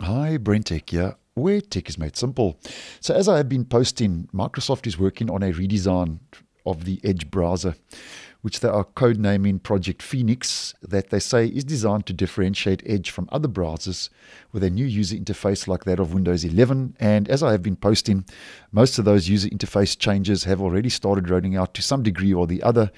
Hi, Brent Brentech here, where tech is made simple. So, as I have been posting, Microsoft is working on a redesign of the Edge browser, which they are codenaming Project Phoenix, that they say is designed to differentiate Edge from other browsers with a new user interface like that of Windows 11. And as I have been posting, most of those user interface changes have already started rolling out to some degree or the other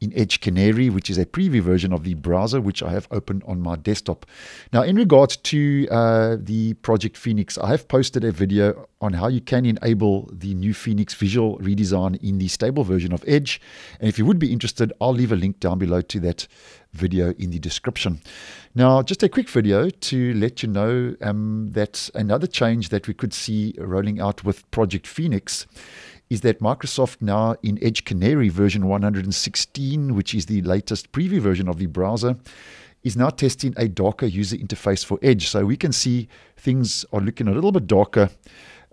in Edge Canary, which is a preview version of the browser, which I have opened on my desktop. Now, in regards to uh, the Project Phoenix, I have posted a video on how you can enable the new Phoenix visual redesign in the stable version of Edge. And if you would be interested, I'll leave a link down below to that video in the description. Now, just a quick video to let you know um, that another change that we could see rolling out with Project Phoenix is that Microsoft now in Edge Canary version 116, which is the latest preview version of the browser, is now testing a darker user interface for Edge. So we can see things are looking a little bit darker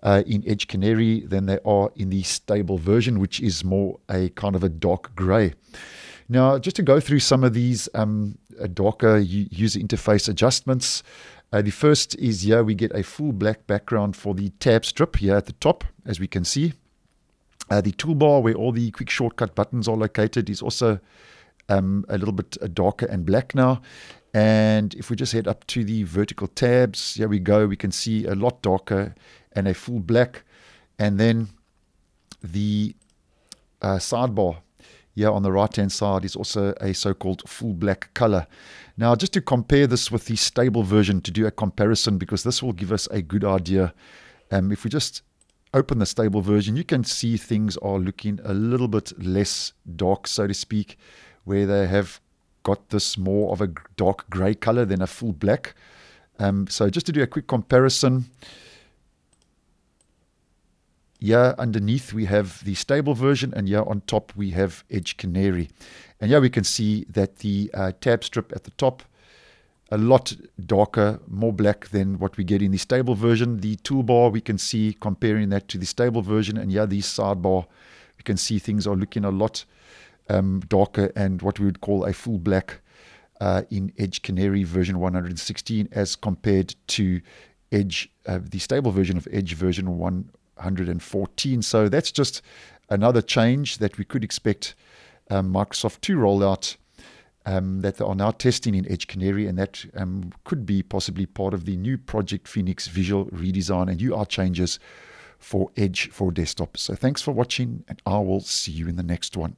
uh, in Edge Canary than they are in the stable version, which is more a kind of a dark gray. Now, just to go through some of these um, uh, darker user interface adjustments. Uh, the first is here we get a full black background for the tab strip here at the top, as we can see. Uh, the toolbar where all the quick shortcut buttons are located is also um, a little bit uh, darker and black now. And if we just head up to the vertical tabs, here we go, we can see a lot darker and a full black. And then the uh, sidebar here on the right hand side is also a so-called full black color. Now just to compare this with the stable version to do a comparison because this will give us a good idea. Um, if we just open the stable version, you can see things are looking a little bit less dark, so to speak, where they have got this more of a dark gray color than a full black. Um, so just to do a quick comparison, here underneath we have the stable version and here on top we have Edge Canary. And here we can see that the uh, tab strip at the top a lot darker, more black than what we get in the stable version. The toolbar, we can see comparing that to the stable version. And yeah, the sidebar, we can see things are looking a lot um, darker and what we would call a full black uh, in Edge Canary version 116 as compared to Edge, uh, the stable version of Edge version 114. So that's just another change that we could expect um, Microsoft to roll out um, that they are now testing in Edge Canary, and that um, could be possibly part of the new Project Phoenix visual redesign and UI changes for Edge for desktop. So thanks for watching, and I will see you in the next one.